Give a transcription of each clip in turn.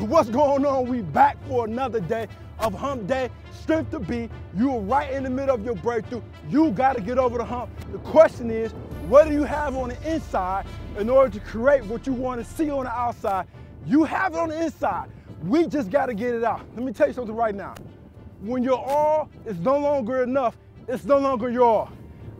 What's going on? We back for another day of hump day, strength to be. You are right in the middle of your breakthrough. You got to get over the hump. The question is, what do you have on the inside in order to create what you want to see on the outside? You have it on the inside. We just got to get it out. Let me tell you something right now. When your all is no longer enough, it's no longer your all.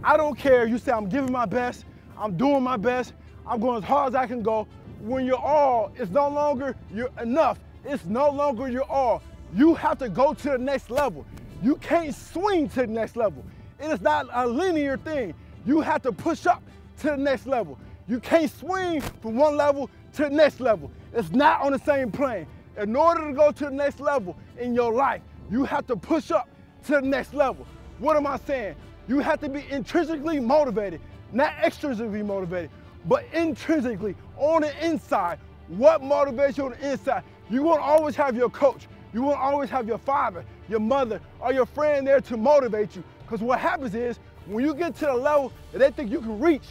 I don't care. You say, I'm giving my best, I'm doing my best, I'm going as hard as I can go. When your all is no longer your enough, it's no longer your all. You have to go to the next level. You can't swing to the next level. It is not a linear thing. You have to push up to the next level. You can't swing from one level to the next level. It's not on the same plane. In order to go to the next level in your life, you have to push up to the next level. What am I saying? You have to be intrinsically motivated, not extrinsically motivated, but intrinsically on the inside. What motivates you on the inside? You won't always have your coach. You won't always have your father, your mother, or your friend there to motivate you. Because what happens is, when you get to the level that they think you can reach,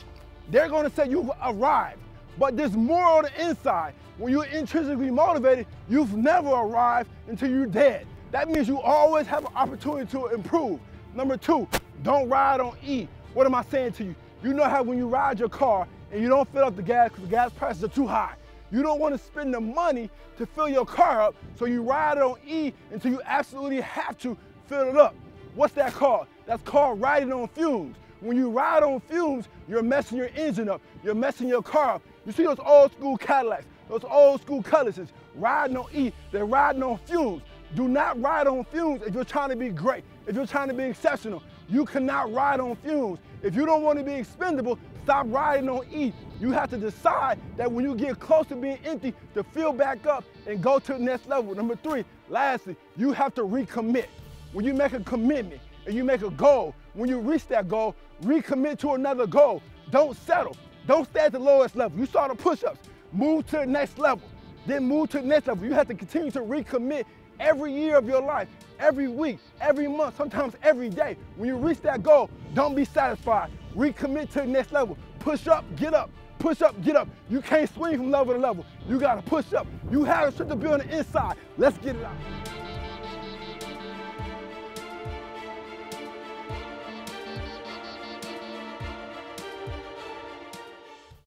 they're going to say you've arrived. But there's more on the inside. When you're intrinsically motivated, you've never arrived until you're dead. That means you always have an opportunity to improve. Number two, don't ride on E. What am I saying to you? You know how when you ride your car and you don't fill up the gas because the gas prices are too high. You don't want to spend the money to fill your car up, so you ride it on E until you absolutely have to fill it up. What's that called? That's called riding on fumes. When you ride on fumes, you're messing your engine up. You're messing your car up. You see those old school Cadillacs, those old school Cutlasses, riding on E, they're riding on fumes. Do not ride on fumes if you're trying to be great, if you're trying to be exceptional. You cannot ride on fumes. If you don't want to be expendable, stop riding on E. You have to decide that when you get close to being empty, to fill back up and go to the next level. Number three, lastly, you have to recommit. When you make a commitment and you make a goal, when you reach that goal, recommit to another goal. Don't settle. Don't stay at the lowest level. You saw the push-ups. Move to the next level. Then move to the next level. You have to continue to recommit every year of your life, every week, every month, sometimes every day. When you reach that goal, don't be satisfied. Recommit to the next level. Push up, get up. Push up, get up. You can't swing from level to level. You gotta push up. You have the strength to be on the inside. Let's get it out.